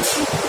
you